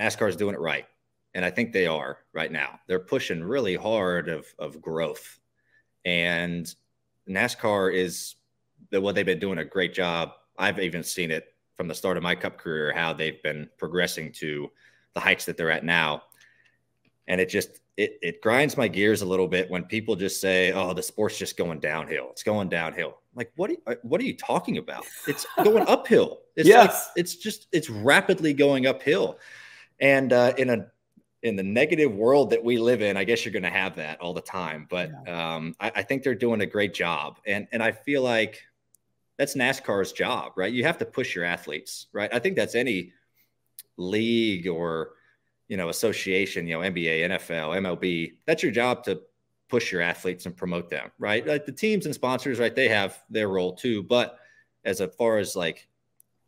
NASCAR is doing it right. And I think they are right now. They're pushing really hard of, of growth. And NASCAR is the, what they've been doing a great job. I've even seen it from the start of my cup career, how they've been progressing to the heights that they're at now. And it just, it, it grinds my gears a little bit when people just say, "Oh, the sport's just going downhill. It's going downhill." like, what? Are you, what are you talking about? It's going uphill. It's yes. Like, it's just it's rapidly going uphill, and uh, in a in the negative world that we live in, I guess you're going to have that all the time. But yeah. um, I, I think they're doing a great job, and and I feel like that's NASCAR's job, right? You have to push your athletes, right? I think that's any league or you know association, you know NBA, NFL, MLB. That's your job to push your athletes and promote them, right? Like the teams and sponsors, right? They have their role too, but as far as like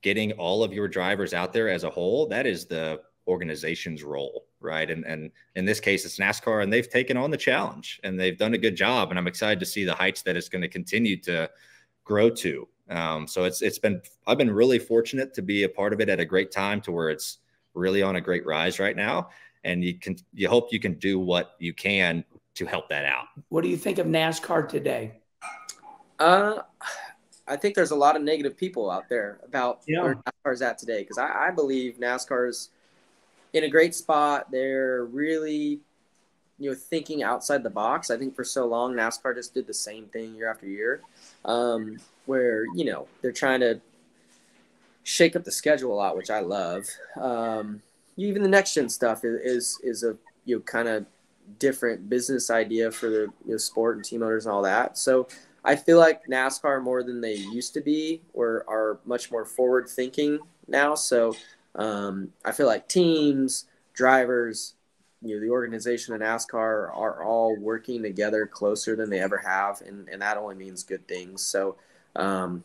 getting all of your drivers out there as a whole, that is the organization's role, right? And and in this case, it's NASCAR, and they've taken on the challenge and they've done a good job. And I'm excited to see the heights that it's going to continue to grow to. Um, so it's it's been I've been really fortunate to be a part of it at a great time to where it's really on a great rise right now. And you can you hope you can do what you can to help that out. What do you think of NASCAR today? Uh, I think there's a lot of negative people out there about yeah. where NASCAR's at today because I, I believe NASCAR's in a great spot. They're really, you know, thinking outside the box. I think for so long NASCAR just did the same thing year after year, um, where you know they're trying to shake up the schedule a lot, which I love. Um, even the next gen stuff is is, is a you know kind of different business idea for the you know, sport and team owners and all that. So I feel like NASCAR more than they used to be or are much more forward thinking now. So um, I feel like teams, drivers, you know, the organization and NASCAR are all working together closer than they ever have, and, and that only means good things. So um,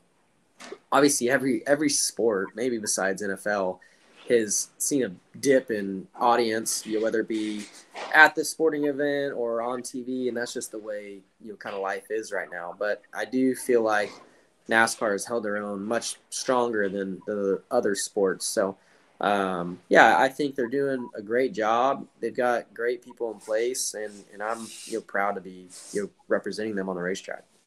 obviously, every every sport, maybe besides NFL, has seen a dip in audience, you know, whether it be at the sporting event or on TV, and that's just the way you know kind of life is right now. But I do feel like NASCAR has held their own much stronger than the other sports. So um, yeah, I think they're doing a great job. They've got great people in place, and and I'm you know proud to be you know representing them on the racetrack.